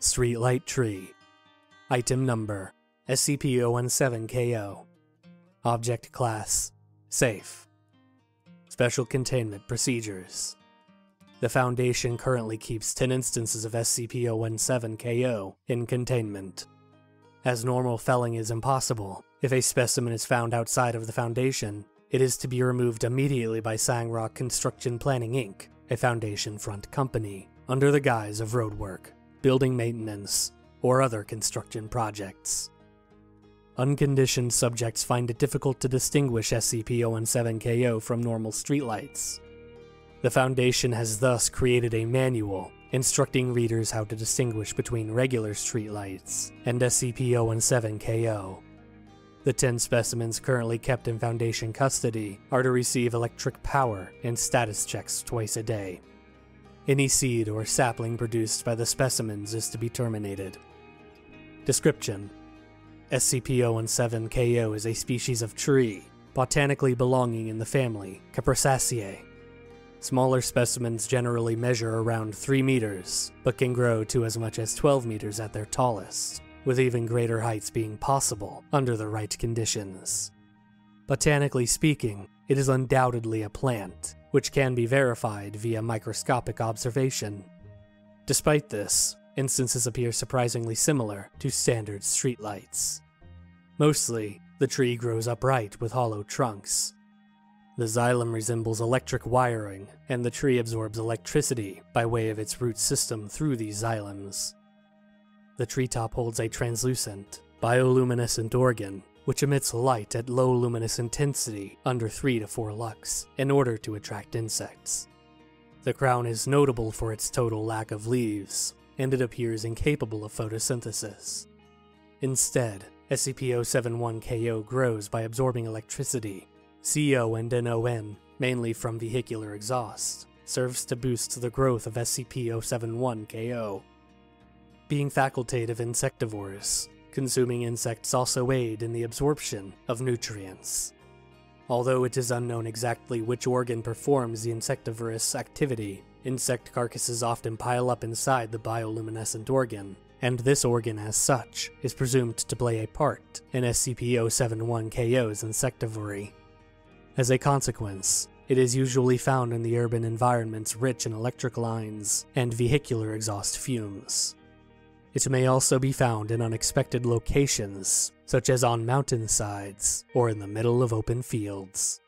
Streetlight Tree. Item Number SCP-071-KO. Object Class Safe. Special Containment Procedures. The Foundation currently keeps 10 instances of SCP-071-KO in containment. As normal felling is impossible, if a specimen is found outside of the Foundation, it is to be removed immediately by Sangrock Construction Planning Inc., a Foundation front company, under the guise of roadwork, building maintenance, or other construction projects. Unconditioned subjects find it difficult to distinguish SCP-071-KO from normal streetlights. The Foundation has thus created a manual instructing readers how to distinguish between regular streetlights and SCP-071-KO. The 10 specimens currently kept in Foundation custody are to receive electric power and status checks twice a day. Any seed or sapling produced by the specimens is to be terminated. Description SCP-071-KO is a species of tree, botanically belonging in the family Cupressaceae. Smaller specimens generally measure around 3 meters, but can grow to as much as 12 meters at their tallest, with even greater heights being possible under the right conditions. Botanically speaking, it is undoubtedly a plant, which can be verified via microscopic observation. Despite this, instances appear surprisingly similar to standard streetlights. Mostly, the tree grows upright with hollow trunks. The xylem resembles electric wiring, and the tree absorbs electricity by way of its root system through these xylems. The treetop holds a translucent, bioluminescent organ which emits light at low luminous intensity under 3 to 4 lux in order to attract insects. The crown is notable for its total lack of leaves, and it appears incapable of photosynthesis. Instead, SCP-071-KO grows by absorbing electricity. CO and NON, mainly from vehicular exhaust, serves to boost the growth of SCP-071-KO. Being facultative insectivores, consuming insects also aid in the absorption of nutrients. Although it is unknown exactly which organ performs the insectivorous activity, insect carcasses often pile up inside the bioluminescent organ, and this organ as such is presumed to play a part in SCP-071-KO's insectivory. As a consequence, it is usually found in the urban environments rich in electric lines and vehicular exhaust fumes. It may also be found in unexpected locations, such as on mountainsides or in the middle of open fields.